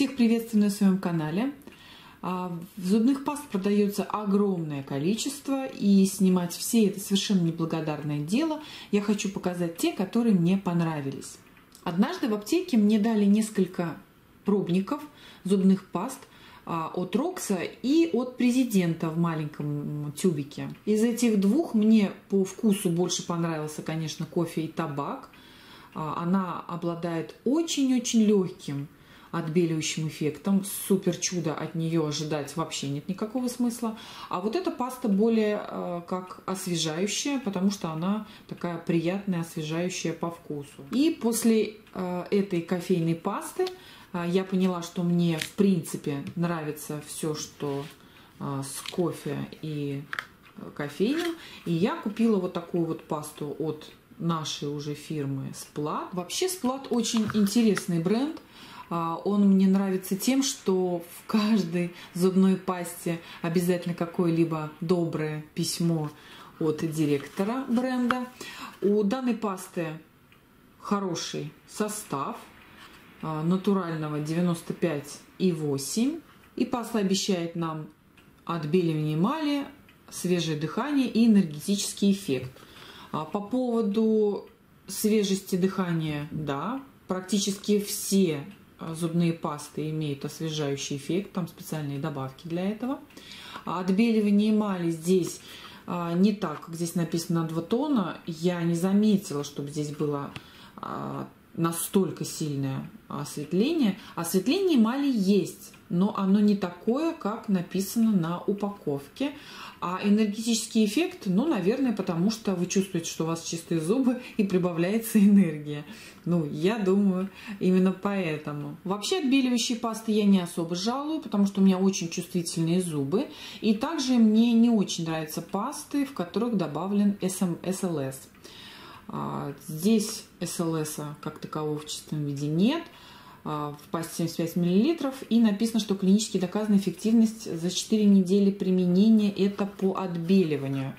Всех приветствую на своем канале. А, зубных паст продается огромное количество, и снимать все это совершенно неблагодарное дело. Я хочу показать те, которые мне понравились. Однажды в аптеке мне дали несколько пробников зубных паст а, от Рокса и от Президента в маленьком тюбике. Из этих двух мне по вкусу больше понравился, конечно, кофе и табак. А, она обладает очень-очень легким отбеливающим эффектом. Супер чудо от нее ожидать вообще нет никакого смысла. А вот эта паста более э, как освежающая, потому что она такая приятная, освежающая по вкусу. И после э, этой кофейной пасты э, я поняла, что мне в принципе нравится все, что с кофе и кофейным. И я купила вот такую вот пасту от нашей уже фирмы Сплат. Вообще Сплат очень интересный бренд. А, он мне нравится тем, что в каждой зубной пасте обязательно какое-либо доброе письмо от директора бренда. У данной пасты хороший состав а, натурального 95,8. И паста обещает нам отбеливание эмали, свежее дыхание и энергетический эффект. А, по поводу свежести дыхания, да, практически все зубные пасты имеют освежающий эффект, там специальные добавки для этого. А отбеливание эмали здесь а, не так, как здесь написано на 2 тона. Я не заметила, чтобы здесь было настолько сильное осветление. Осветление эмали есть, но оно не такое, как написано на упаковке. А энергетический эффект, ну, наверное, потому что вы чувствуете, что у вас чистые зубы и прибавляется энергия. Ну, я думаю, именно поэтому. Вообще отбеливающие пасты я не особо жалую, потому что у меня очень чувствительные зубы. И также мне не очень нравятся пасты, в которых добавлен СЛС. А, здесь СЛС как такового в чистом виде нет – а, в пасте 75 мл. И написано, что клинически доказана эффективность за 4 недели применения это по отбеливанию.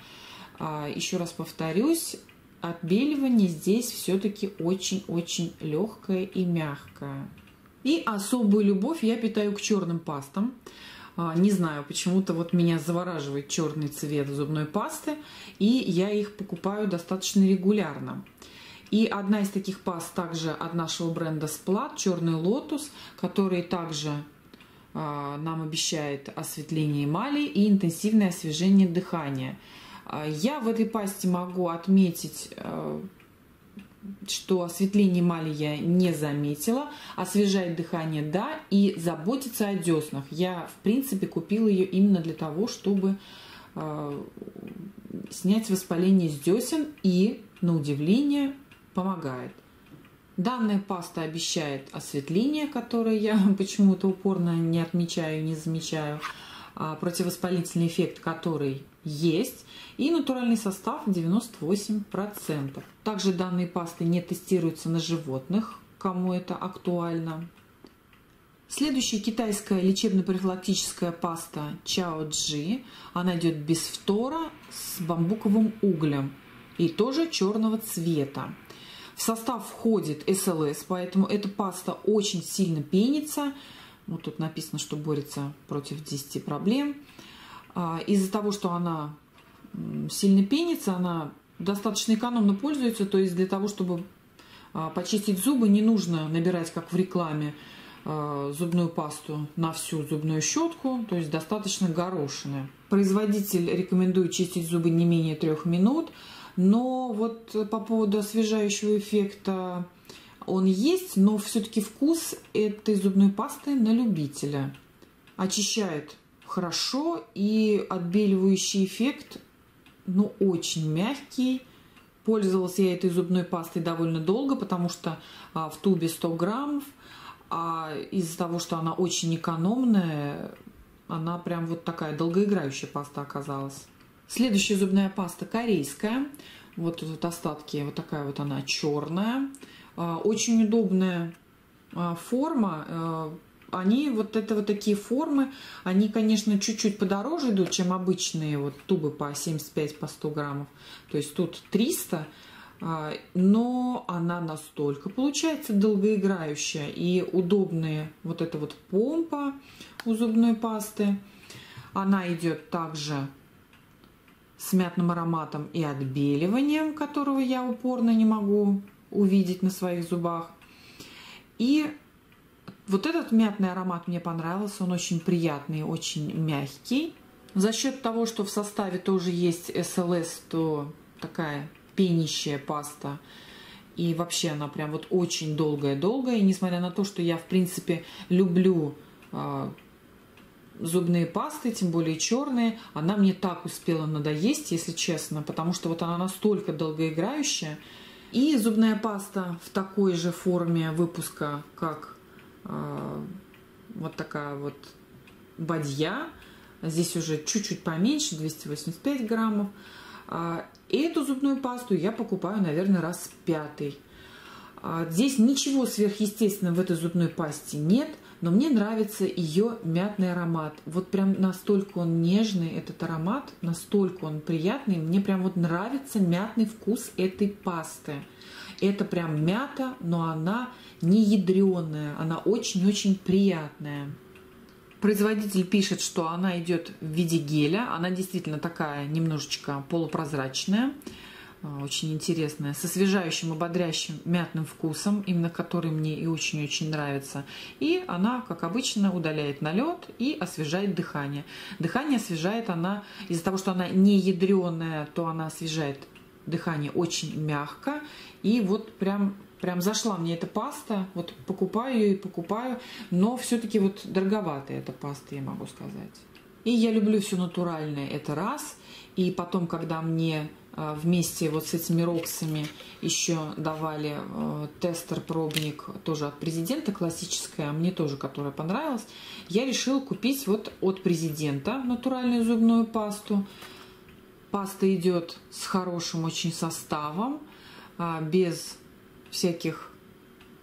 А, еще раз повторюсь, отбеливание здесь все-таки очень-очень легкое и мягкое. И особую любовь я питаю к черным пастам. А, не знаю, почему-то вот меня завораживает черный цвет зубной пасты, и я их покупаю достаточно регулярно. И одна из таких паст также от нашего бренда Splat, черный лотос, который также э, нам обещает осветление эмали и интенсивное освежение дыхания. Э, я в этой пасте могу отметить, что осветление эмали я не заметила, освежает дыхание да, и заботится о деснах. Я, в принципе, купила ее именно для того, чтобы снять воспаление с десен и, на удивление, помогает. Данная паста обещает осветление, которое я почему-то упорно не отмечаю, не замечаю, а противовоспалительный эффект, который есть, и натуральный состав 98%. Также данные пасты не тестируются на животных, кому это актуально. Следующая китайская лечебно-профилактическая паста Чао Джи. Она идет без фтора с бамбуковым углем и тоже черного цвета. В состав входит СЛС, поэтому эта паста очень сильно пенится. Вот тут написано, что борется против 10 проблем. А, из-за того, что она сильно пенится, она достаточно экономно пользуется. То есть для того, чтобы а, почистить зубы, не нужно набирать, как в рекламе, а, зубную пасту на всю зубную щетку, то есть достаточно горошины. Производитель рекомендует чистить зубы не менее трех минут. Но вот по поводу освежающего эффекта он есть, но все-таки вкус этой зубной пасты на любителя. Очищает хорошо и отбеливающий эффект, ну, очень мягкий. Пользовалась я этой зубной пастой довольно долго, потому что а, в тубе 100 граммов, а из-за того, что она очень экономная, она прям вот такая долгоиграющая паста оказалась. Следующая зубная паста корейская. Вот тут остатки, вот такая вот она черная. А, очень удобная а, форма. Они, вот это вот такие формы, они, конечно, чуть-чуть подороже идут, чем обычные вот тубы по 75 по 100 граммов. То есть тут 300, а, но она настолько получается долгоиграющая и удобная вот эта вот помпа у зубной пасты. Она идет также с мятным ароматом и отбеливанием, которого я упорно не могу увидеть на своих зубах. И вот этот мятный аромат мне понравился, он очень приятный, очень мягкий. За счет того, что в составе тоже есть СЛС, то такая пенящая паста. И вообще она прям вот очень долгая-долгая. И несмотря на то, что я, в принципе, люблю э, зубные пасты, тем более черные, она мне так успела надоесть, если честно, потому что вот она настолько долгоиграющая. И зубная паста в такой же форме выпуска, как вот такая вот бадья. Здесь уже чуть-чуть поменьше, 285 граммов. А, эту зубную пасту я покупаю, наверное, раз пятый. А, здесь ничего сверхъестественного в этой зубной пасте нет, но мне нравится ее мятный аромат. Вот прям настолько он нежный, этот аромат, настолько он приятный. Мне прям вот нравится мятный вкус этой пасты. Это прям мята, но она не ядреная, она очень-очень приятная. Производитель пишет, что она идет в виде геля. Она действительно такая немножечко полупрозрачная, а, очень интересная, с освежающим, ободряющим мятным вкусом, именно который мне и очень-очень нравится. И она, как обычно, удаляет налет и освежает дыхание. Дыхание освежает она, из-за того, что она не ядреная, то она освежает дыхание очень мягко. И вот прям Прям зашла мне эта паста, вот покупаю ее и покупаю, но все-таки вот дороговатая эта паста, я могу сказать. И я люблю все натуральное, это раз. И потом, когда мне а, вместе вот с этими роксами еще давали э, тестер-пробник тоже от президента, классическая, мне тоже, которая понравилась, я решила купить вот от президента натуральную зубную пасту. Паста идет с хорошим очень составом, а, без всяких,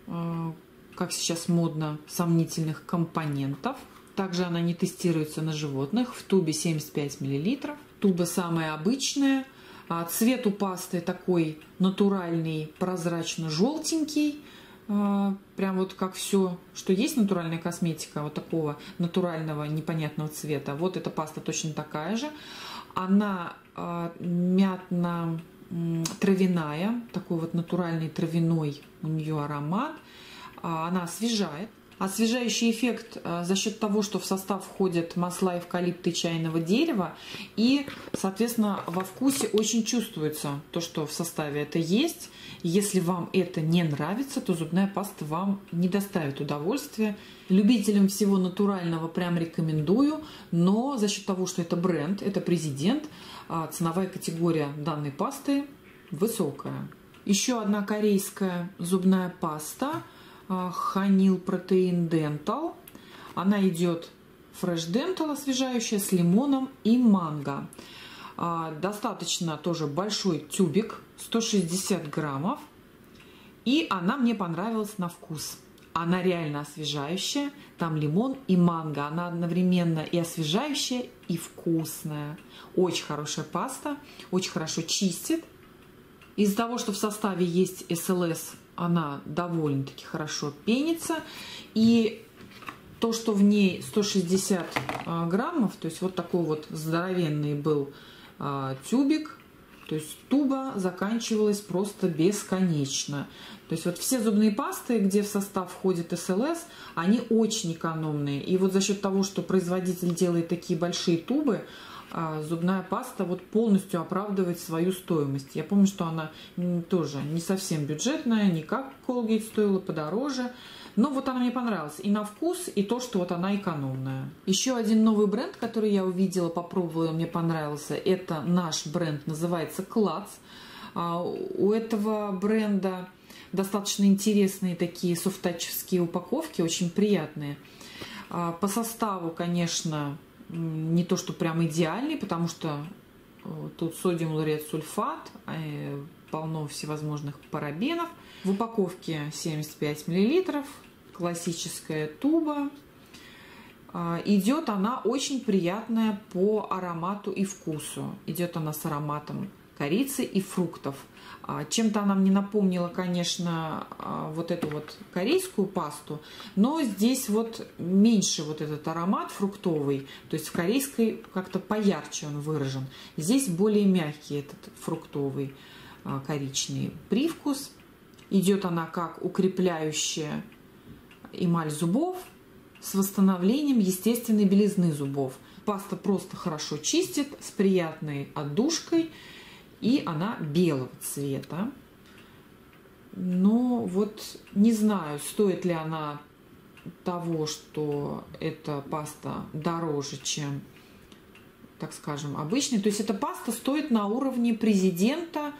э, как сейчас модно, сомнительных компонентов. Также она не тестируется на животных. В тубе 75 мл. Туба самая обычная. А цвет у пасты такой натуральный, прозрачно-желтенький. Прям вот как все, что есть натуральная косметика, вот такого натурального непонятного цвета. Вот эта паста точно такая же. Она мятно травяная, такой вот натуральный травяной у нее аромат. А, она освежает. Освежающий эффект а, за счет того, что в состав входят масла эвкалипта и чайного дерева. И, соответственно, во вкусе очень чувствуется то, что в составе это есть. Если вам это не нравится, то зубная паста вам не доставит удовольствия. Любителям всего натурального прям рекомендую, но за счет того, что это бренд, это президент, а ценовая категория данной пасты высокая. Еще одна корейская зубная паста Ханил Протеин Dental. Она идет Fresh Dental освежающая с лимоном и манго. А, достаточно тоже большой тюбик, 160 граммов. И она мне понравилась на вкус. Она реально освежающая. Там лимон и манго. Она одновременно и освежающая, и вкусная. Очень хорошая паста. Очень хорошо чистит. Из-за того, что в составе есть СЛС, она довольно-таки хорошо пенится. И то, что в ней 160 а, граммов, то есть вот такой вот здоровенный был а, тюбик, то есть туба заканчивалась просто бесконечно. То есть вот все зубные пасты, где в состав входит СЛС, они очень экономные. И вот за счет того, что производитель делает такие большие тубы, а, зубная паста вот полностью оправдывает свою стоимость. Я помню, что она тоже не совсем бюджетная, не как Colgate стоила подороже. Но вот она мне понравилась и на вкус, и то, что вот она экономная. Еще один новый бренд, который я увидела, попробовала, мне понравился, это наш бренд, называется Клац. А, у этого бренда достаточно интересные такие софтачевские упаковки, очень приятные. А, по составу, конечно, не то, что прям идеальный, потому что э, тут содиум лауреат сульфат, э, полно всевозможных парабенов. В упаковке 75 миллилитров классическая туба. А, идет она очень приятная по аромату и вкусу. Идет она с ароматом корицы и фруктов. А, чем-то она мне напомнила, конечно, а, вот эту вот корейскую пасту, но здесь вот меньше вот этот аромат фруктовый, то есть в корейской как-то поярче он выражен. Здесь более мягкий этот фруктовый коричневый привкус. Идет она как укрепляющая эмаль зубов с восстановлением естественной белизны зубов. Паста просто хорошо чистит, с приятной отдушкой – и она белого цвета. Но вот не знаю, стоит ли она того, что эта паста дороже, чем, так скажем, обычная. То есть эта паста стоит на уровне президента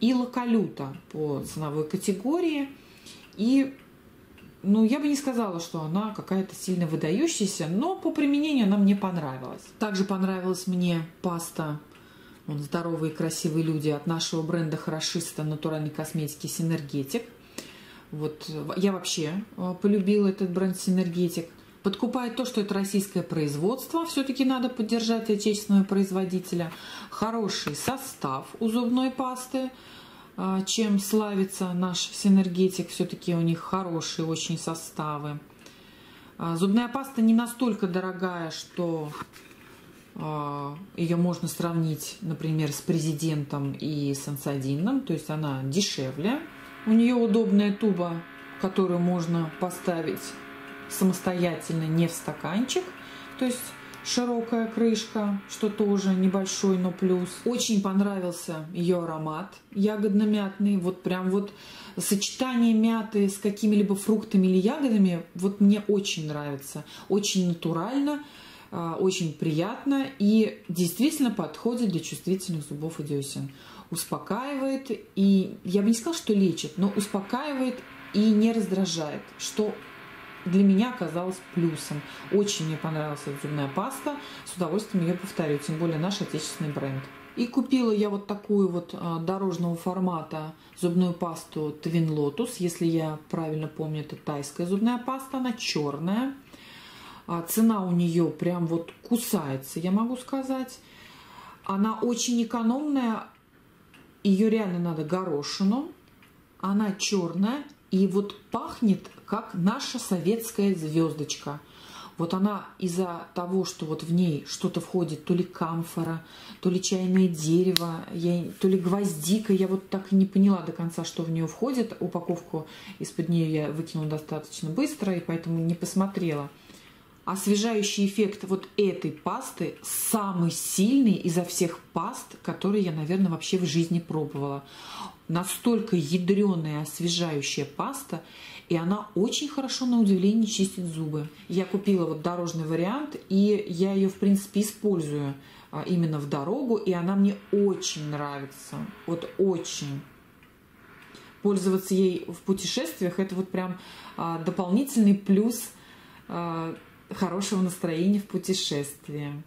и локалюта по ценовой категории. И ну, я бы не сказала, что она какая-то сильно выдающаяся, но по применению она мне понравилась. Также понравилась мне паста он здоровые и красивые люди от нашего бренда хорошиста натуральной косметики Синергетик. Вот я вообще э, полюбила этот бренд Синергетик. Подкупает то, что это российское производство. Все-таки надо поддержать отечественного производителя. Хороший состав у зубной пасты, чем славится наш Синергетик. Все-таки у них хорошие очень составы. Э, зубная паста не настолько дорогая, что а, Ее можно сравнить, например, с президентом и сансадином, то есть она дешевле. У нее удобная туба, которую можно поставить самостоятельно, не в стаканчик. То есть широкая крышка, что тоже небольшой, но плюс. Очень понравился ее аромат ягодно-мятный. Вот прям вот сочетание мяты с какими-либо фруктами или ягодами, вот мне очень нравится. Очень натурально. А, очень приятно и действительно подходит для чувствительных зубов и десен. Успокаивает и, я бы не сказала, что лечит, но успокаивает и не раздражает, что для меня оказалось плюсом. Очень мне понравилась эта зубная паста, с удовольствием ее повторю, тем более наш отечественный бренд. И купила я вот такую вот а, дорожного формата зубную пасту Twin Lotus. Если я правильно помню, это тайская зубная паста, она черная. А цена у нее прям вот кусается, я могу сказать. Она очень экономная, ее реально надо горошину. Она черная и вот пахнет как наша советская звездочка. Вот она из-за того, что вот в ней что-то входит, то ли камфора, то ли чайное дерево, я, то ли гвоздика, я вот так и не поняла до конца, что в нее входит. Упаковку из-под нее я выкинула достаточно быстро, и поэтому не посмотрела освежающий эффект вот этой пасты самый сильный изо всех паст, которые я, наверное, вообще в жизни пробовала. Настолько ядреная освежающая паста, и она очень хорошо, на удивление, чистит зубы. Я купила вот дорожный вариант, и я ее, в принципе, использую а, именно в дорогу, и она мне очень нравится. Вот очень пользоваться ей в путешествиях это вот прям а, дополнительный плюс а, хорошего настроения в путешествии.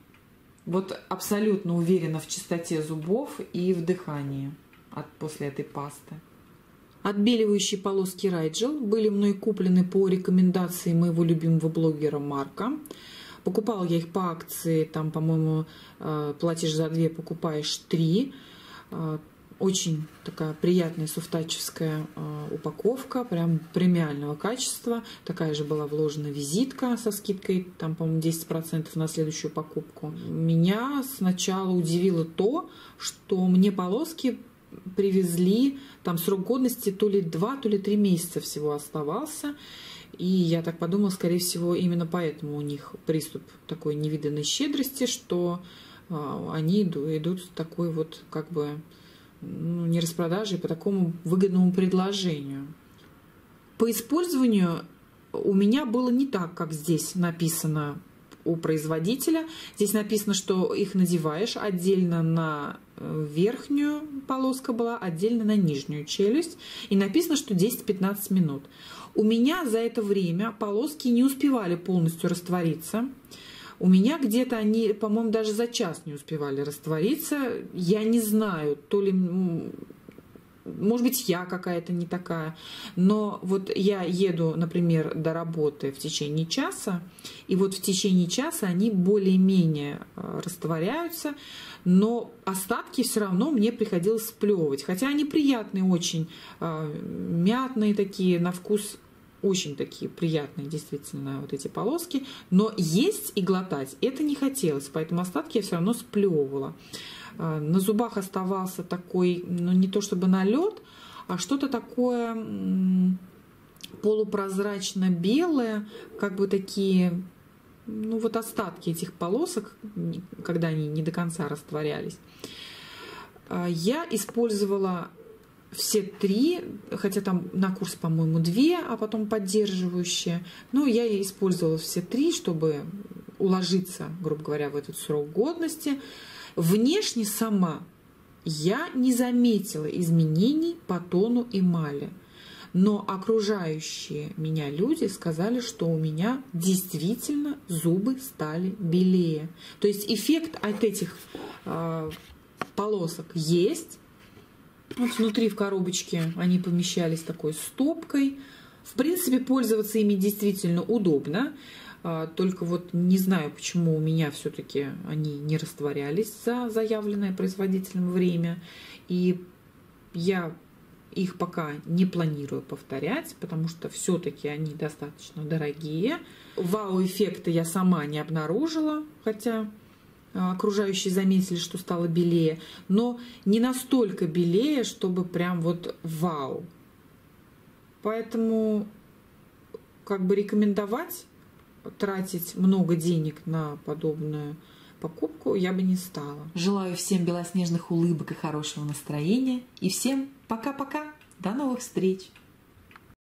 Вот абсолютно уверена в чистоте зубов и в дыхании от, после этой пасты. Отбеливающие полоски Райджел были мной куплены по рекомендации моего любимого блогера Марка. Покупала я их по акции, там, по-моему, э, платишь за две, покупаешь три. Э, очень такая приятная суфтачевская э, упаковка, прям премиального качества. Такая же была вложена визитка со скидкой, там, по-моему, 10% на следующую покупку. Меня сначала удивило то, что мне полоски привезли, там срок годности то ли 2, то ли 3 месяца всего оставался. И я так подумала, скорее всего, именно поэтому у них приступ такой невиданной щедрости, что э, они идут такой вот как бы ну, не распродажи, по такому выгодному предложению. По использованию у меня было не так, как здесь написано у производителя. Здесь написано, что их надеваешь отдельно на верхнюю полоска была, отдельно на нижнюю челюсть. И написано, что 10-15 минут. У меня за это время полоски не успевали полностью раствориться. У меня где-то они, по-моему, даже за час не успевали раствориться. Я не знаю, то ли может быть, я какая-то не такая. Но вот я еду, например, до работы в течение часа, и вот в течение часа они более-менее э, растворяются, но остатки все равно мне приходилось сплевывать. Хотя они приятные очень, э, мятные такие, на вкус очень такие приятные действительно вот эти полоски, но есть и глотать это не хотелось, поэтому остатки я все равно сплевывала. А, на зубах оставался такой, ну не то чтобы налет, а что-то такое полупрозрачно-белое, как бы такие, ну вот остатки этих полосок, когда они не до конца растворялись. А, я использовала все три, хотя там на курс, по-моему, две, а потом поддерживающие. Но я использовала все три, чтобы уложиться, грубо говоря, в этот срок годности. Внешне сама я не заметила изменений по тону эмали. Но окружающие меня люди сказали, что у меня действительно зубы стали белее. То есть эффект от этих э, полосок есть, вот внутри в коробочке они помещались такой стопкой. В принципе, пользоваться ими действительно удобно. А, только вот не знаю, почему у меня все-таки они не растворялись за заявленное производителем время. И я их пока не планирую повторять, потому что все-таки они достаточно дорогие. Вау-эффекта я сама не обнаружила, хотя а, окружающие заметили, что стало белее, но не настолько белее, чтобы прям вот вау. Поэтому как бы рекомендовать тратить много денег на подобную покупку я бы не стала. Желаю всем белоснежных улыбок и хорошего настроения. И всем пока-пока. До новых встреч!